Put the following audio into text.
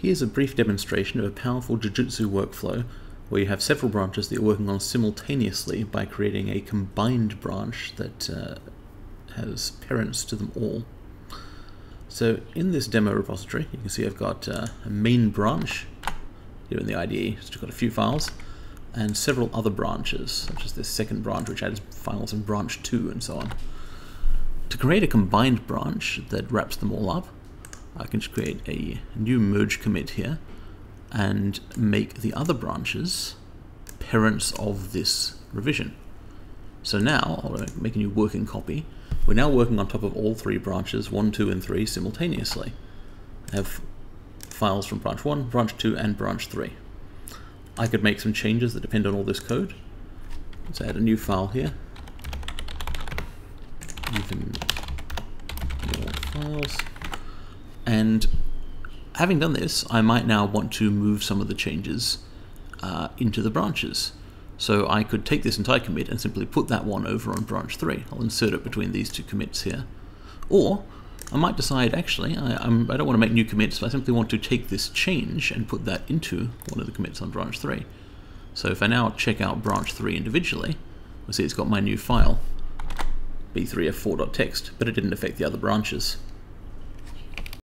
Here's a brief demonstration of a powerful Jujutsu workflow where you have several branches that you're working on simultaneously by creating a combined branch that uh, has parents to them all. So in this demo repository, you can see I've got uh, a main branch here in the IDE, it's got a few files, and several other branches, such as this second branch which adds files in branch 2 and so on. To create a combined branch that wraps them all up, I can just create a new merge commit here and make the other branches parents of this revision. So now, I'll make a new working copy. We're now working on top of all three branches, 1, 2, and 3, simultaneously. I have files from branch 1, branch 2, and branch 3. I could make some changes that depend on all this code. Let's add a new file here. Even more files. And having done this, I might now want to move some of the changes uh, into the branches. So I could take this entire commit and simply put that one over on branch 3. I'll insert it between these two commits here. Or I might decide, actually, I, I'm, I do not want to make new commits, I simply want to take this change and put that into one of the commits on branch 3. So if I now check out branch 3 individually, we'll see it's got my new file, b3f4.txt, but it didn't affect the other branches.